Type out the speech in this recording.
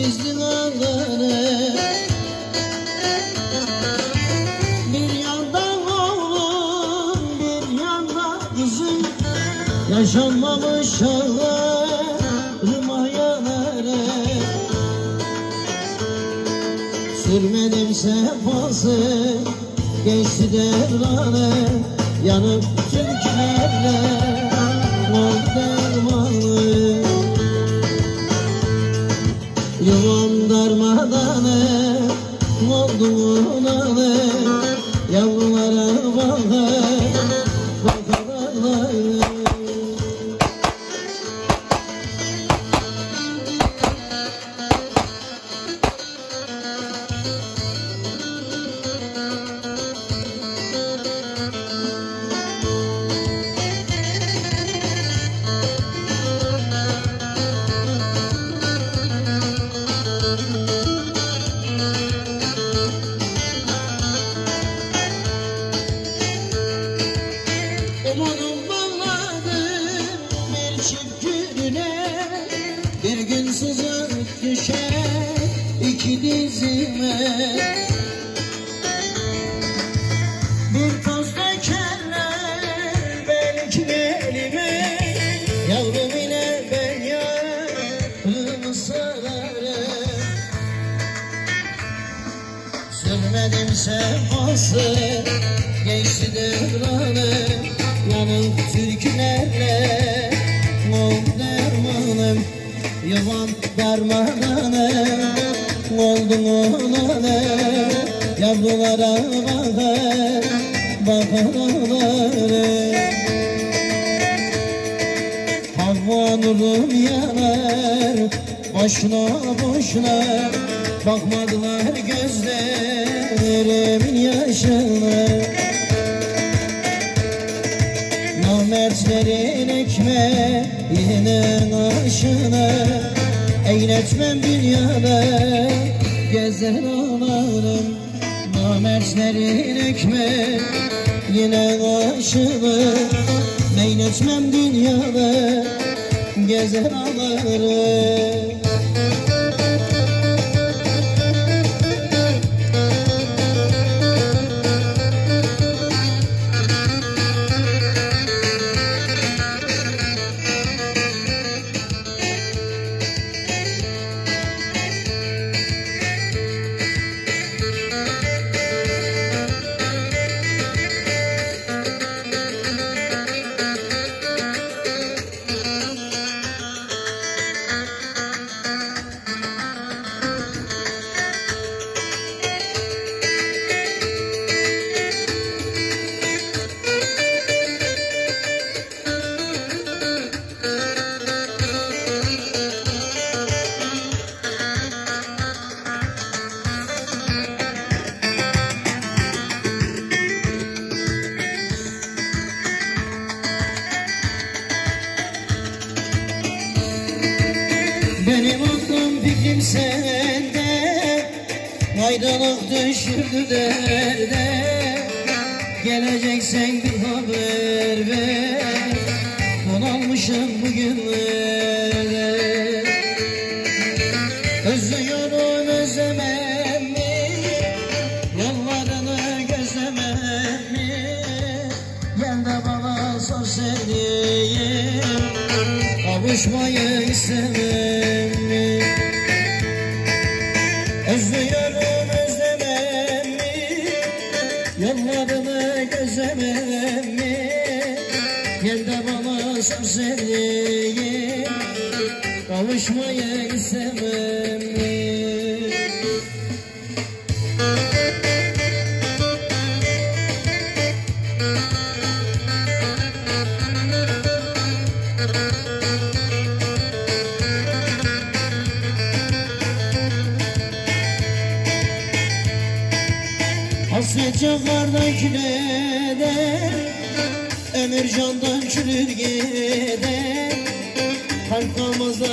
Anları Bir yanda oğlum bir yanda kızım. Yaşanmamış ağlarım hayaları Sürmedim sefası geçti devranı Yanıp türkülerle ol Yuvam darmadanı oldu unalı Yavrulara bakar iki dizime Bir toz dökerler belki elime Yavrum ile ben yarımı sararım. Sürmedim sefası Geçti devranı Yanıp türkülerle Ol dermanım Yuvam darmanım Olanım Yavrulara bakar Bakar ağlarım Havva nurum yanar Boşuna Bakmadılar gözlerimin yaşına. Namertlerin ekmeğinin aşına Eğletmem dünyada gezen ağlarım Namertlerin ekmeğinin aşına Eğletmem dünyada gezen ağlarım Benim aklım fikrim sende Ayrılık düşürdü derde. Geleceksen bir haber ver. Bunalmışım bugünlerde Kavuşmayı istemem mi? Özlüyorum özlemem mi? Yollarını gözlemem mi? Gel de bana sor sevdiğim Kavuşmayı istemem mi? Hasret çakardan küleder Ömür candan çürür gider Kalp kalmaz da